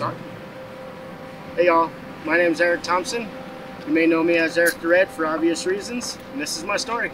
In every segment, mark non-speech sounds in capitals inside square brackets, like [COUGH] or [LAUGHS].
on. Hey y'all, my name is Eric Thompson. You may know me as Eric the Red for obvious reasons, and this is my story.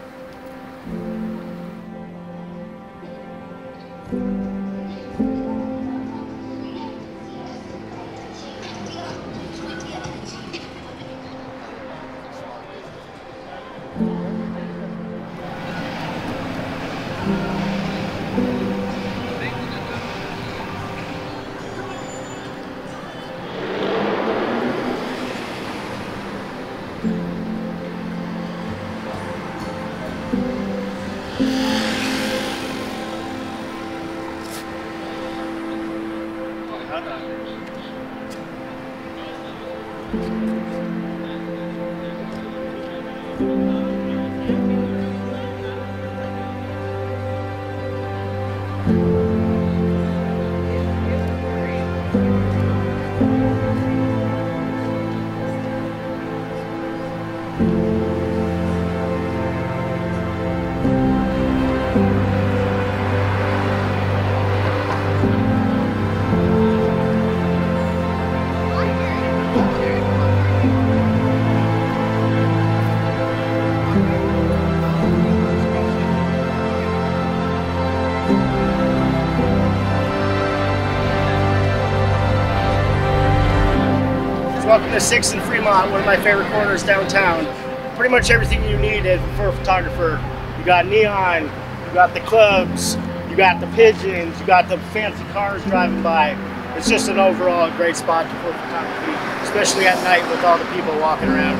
To 6th and Fremont, one of my favorite corners downtown. Pretty much everything you need for a photographer. You got neon, you got the clubs, you got the pigeons, you got the fancy cars driving by. It's just an overall great spot to for photography, especially at night with all the people walking around.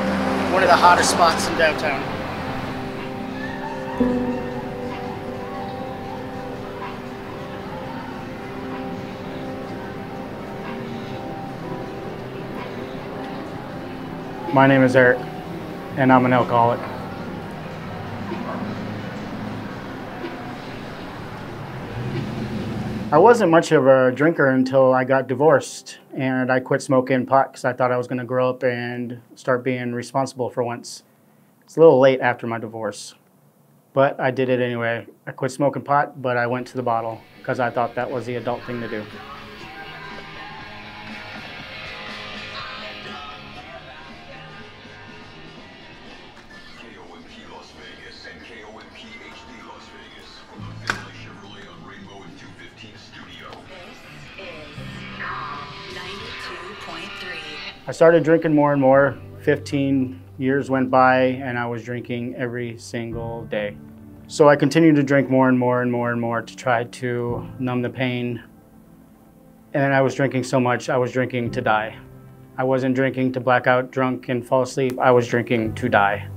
One of the hottest spots in downtown. My name is Eric, and I'm an alcoholic. I wasn't much of a drinker until I got divorced, and I quit smoking pot because I thought I was going to grow up and start being responsible for once. It's a little late after my divorce, but I did it anyway. I quit smoking pot, but I went to the bottle because I thought that was the adult thing to do. Started drinking more and more. 15 years went by and I was drinking every single day. So I continued to drink more and more and more and more to try to numb the pain. And then I was drinking so much, I was drinking to die. I wasn't drinking to black out drunk and fall asleep. I was drinking to die.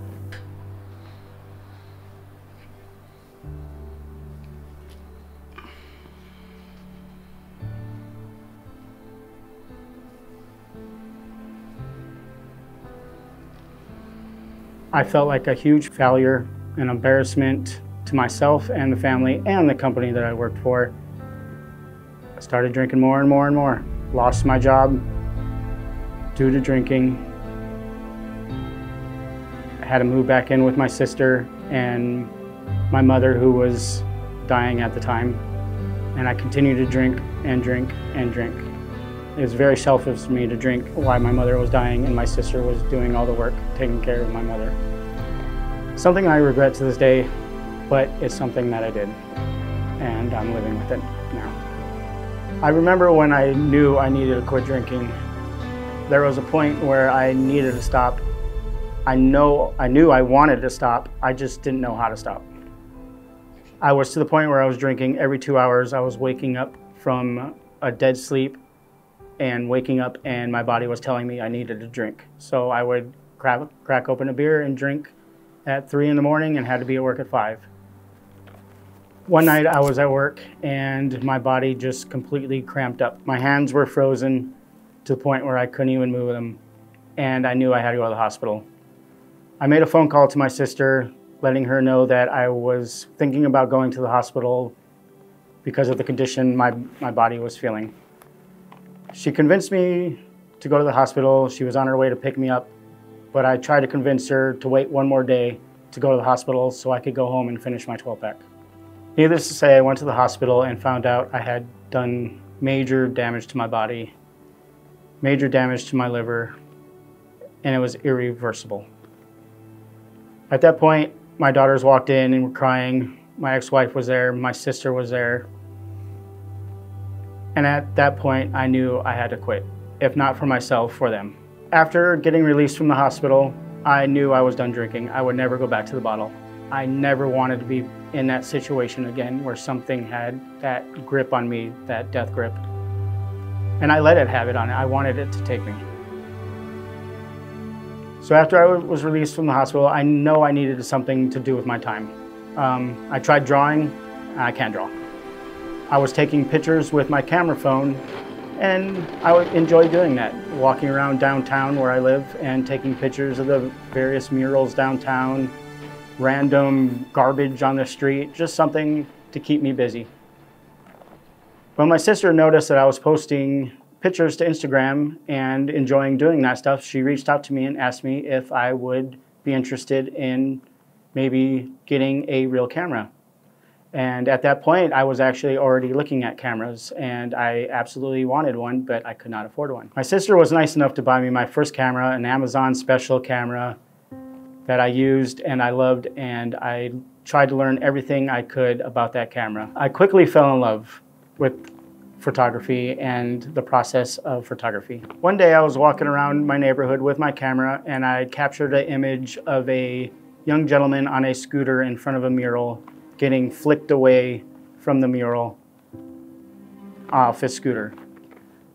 I felt like a huge failure, an embarrassment to myself and the family and the company that I worked for. I started drinking more and more and more. Lost my job due to drinking. I had to move back in with my sister and my mother, who was dying at the time. And I continued to drink and drink and drink. It was very selfish of me to drink while my mother was dying and my sister was doing all the work taking care of my mother. Something I regret to this day, but it's something that I did, and I'm living with it now. I remember when I knew I needed to quit drinking, there was a point where I needed to stop. I know I knew I wanted to stop, I just didn't know how to stop. I was to the point where I was drinking every two hours. I was waking up from a dead sleep and waking up, and my body was telling me I needed a drink. So I would crack, crack open a beer and drink at three in the morning and had to be at work at five. One night I was at work and my body just completely cramped up. My hands were frozen to the point where I couldn't even move them, and I knew I had to go to the hospital. I made a phone call to my sister, letting her know that I was thinking about going to the hospital because of the condition my, my body was feeling. She convinced me to go to the hospital. She was on her way to pick me up, but I tried to convince her to wait one more day to go to the hospital so I could go home and finish my 12 pack. Needless to say, I went to the hospital and found out I had done major damage to my body major damage to my liver, and it was irreversible. At that point, my daughters walked in and were crying. My ex-wife was there, my sister was there. And at that point, I knew I had to quit, if not for myself, for them. After getting released from the hospital, I knew I was done drinking. I would never go back to the bottle. I never wanted to be in that situation again where something had that grip on me, that death grip. And I let it have it on it. I wanted it to take me. So after I was released from the hospital, I know I needed something to do with my time. Um, I tried drawing, I can't draw. I was taking pictures with my camera phone and I enjoy doing that, walking around downtown where I live and taking pictures of the various murals downtown, random garbage on the street, just something to keep me busy. When my sister noticed that I was posting pictures to Instagram and enjoying doing that stuff, she reached out to me and asked me if I would be interested in maybe getting a real camera. And at that point, I was actually already looking at cameras and I absolutely wanted one, but I could not afford one. My sister was nice enough to buy me my first camera, an Amazon special camera that I used and I loved, and I tried to learn everything I could about that camera. I quickly fell in love with photography and the process of photography. One day I was walking around my neighborhood with my camera and I captured an image of a young gentleman on a scooter in front of a mural getting flicked away from the mural off his scooter.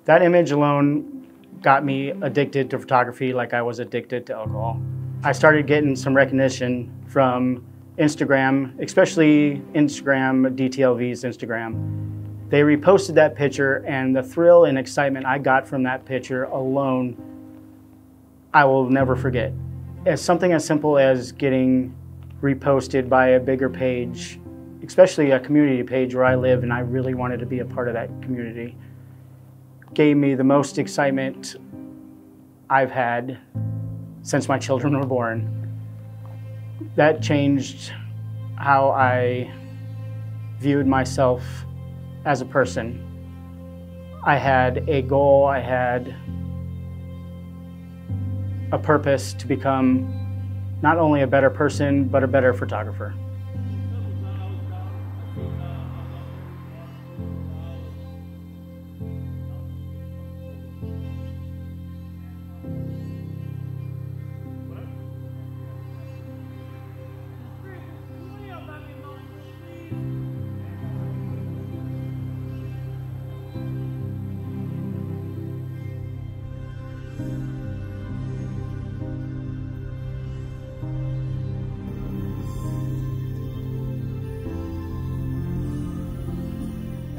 That image alone got me addicted to photography like I was addicted to alcohol. I started getting some recognition from Instagram, especially Instagram, DTLV's Instagram. They reposted that picture, and the thrill and excitement I got from that picture alone, I will never forget. As something as simple as getting reposted by a bigger page, especially a community page where I live, and I really wanted to be a part of that community, gave me the most excitement I've had since my children were born. That changed how I viewed myself as a person. I had a goal, I had a purpose to become not only a better person, but a better photographer.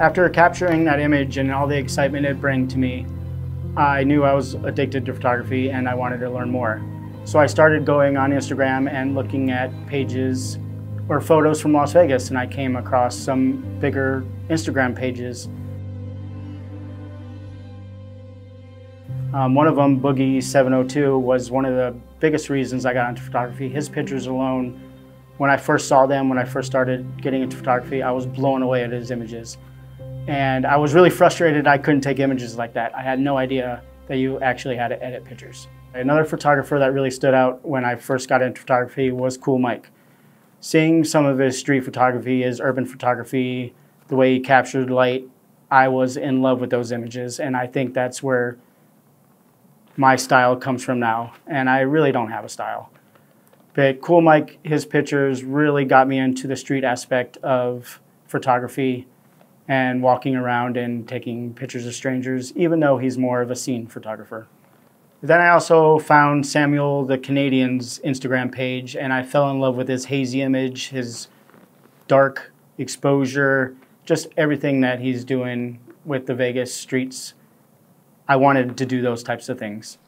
After capturing that image and all the excitement it brought to me, I knew I was addicted to photography and I wanted to learn more. So I started going on Instagram and looking at pages or photos from Las Vegas and I came across some bigger Instagram pages. Um, one of them, Boogie702, was one of the biggest reasons I got into photography. His pictures alone, when I first saw them, when I first started getting into photography, I was blown away at his images. And I was really frustrated I couldn't take images like that. I had no idea that you actually had to edit pictures. Another photographer that really stood out when I first got into photography was Cool Mike. Seeing some of his street photography, his urban photography, the way he captured light, I was in love with those images. And I think that's where my style comes from now. And I really don't have a style. But Cool Mike, his pictures really got me into the street aspect of photography and walking around and taking pictures of strangers, even though he's more of a scene photographer. Then I also found Samuel the Canadian's Instagram page, and I fell in love with his hazy image, his dark exposure, just everything that he's doing with the Vegas streets. I wanted to do those types of things.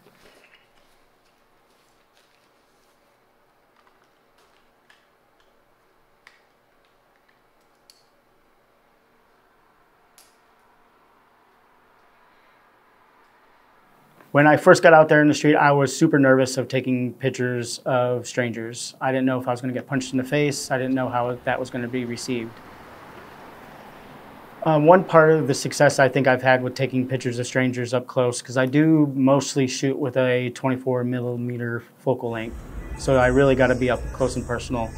When I first got out there in the street, I was super nervous of taking pictures of strangers. I didn't know if I was going to get punched in the face. I didn't know how that was going to be received. Um, one part of the success I think I've had with taking pictures of strangers up close, because I do mostly shoot with a 24 millimeter focal length, so I really got to be up close and personal.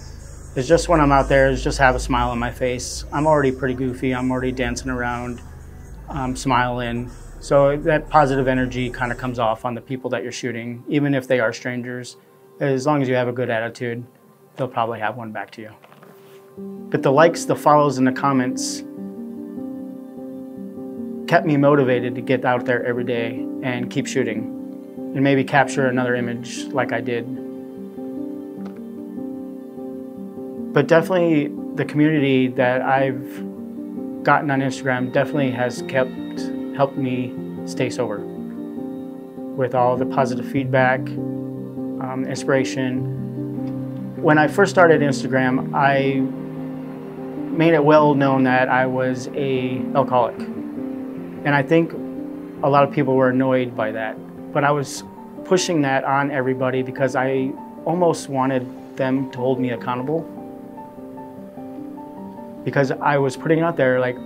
Is just when I'm out there, is just have a smile on my face. I'm already pretty goofy. I'm already dancing around, um, smiling. So that positive energy kind of comes off on the people that you're shooting, even if they are strangers. As long as you have a good attitude, they'll probably have one back to you. But the likes, the follows, and the comments kept me motivated to get out there every day and keep shooting and maybe capture another image like I did. But definitely the community that I've gotten on Instagram definitely has kept helped me stay sober with all the positive feedback, um, inspiration. When I first started Instagram, I made it well known that I was a alcoholic. And I think a lot of people were annoyed by that. But I was pushing that on everybody because I almost wanted them to hold me accountable. Because I was putting out there like,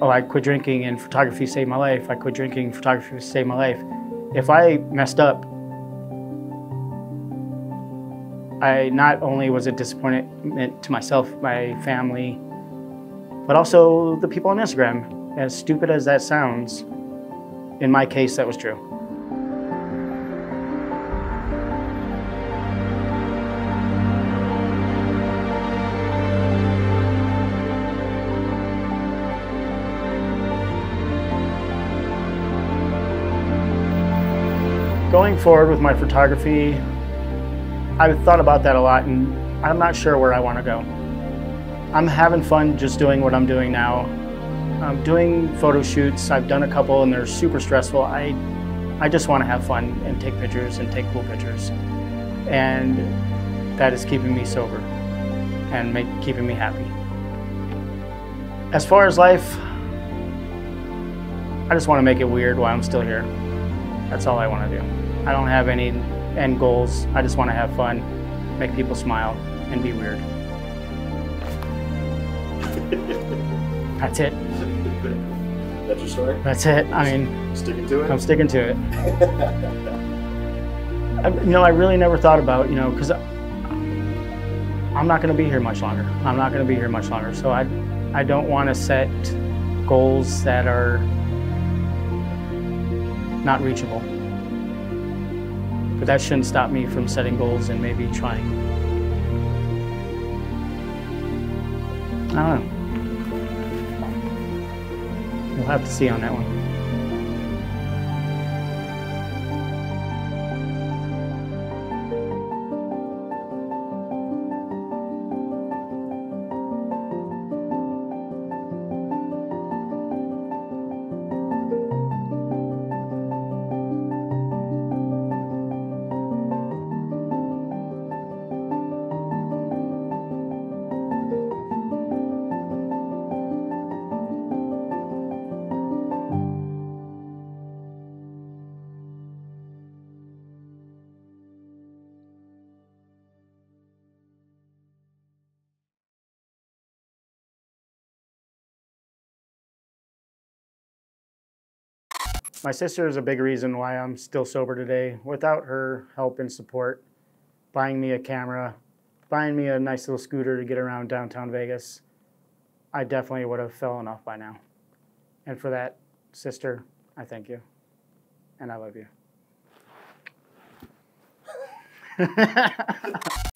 oh, I quit drinking and photography saved my life. I quit drinking, photography saved my life. If I messed up, I not only was a disappointment to myself, my family, but also the people on Instagram. As stupid as that sounds, in my case, that was true. Going forward with my photography, I've thought about that a lot and I'm not sure where I want to go. I'm having fun just doing what I'm doing now. I'm doing photo shoots. I've done a couple and they're super stressful. I, I just want to have fun and take pictures and take cool pictures. And that is keeping me sober and make, keeping me happy. As far as life, I just want to make it weird while I'm still here. That's all I want to do. I don't have any end goals. I just want to have fun, make people smile, and be weird. [LAUGHS] That's it. That's your story? That's it. I mean, Sticking to it? I'm sticking to it. I, you know, I really never thought about, you know, because I'm not going to be here much longer. I'm not going to be here much longer. So I, I don't want to set goals that are not reachable. But that shouldn't stop me from setting goals and maybe trying. I don't know. We'll have to see on that one. My sister is a big reason why I'm still sober today. Without her help and support, buying me a camera, buying me a nice little scooter to get around downtown Vegas, I definitely would have fallen off by now. And for that, sister, I thank you. And I love you. [LAUGHS]